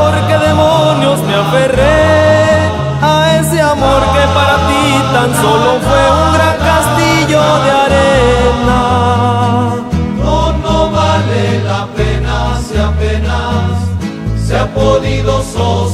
por qué demonios me aferré a ese amor que para ti tan solo fue un gran castillo de arena. No, no vale la pena si apenas se ha podido sostener.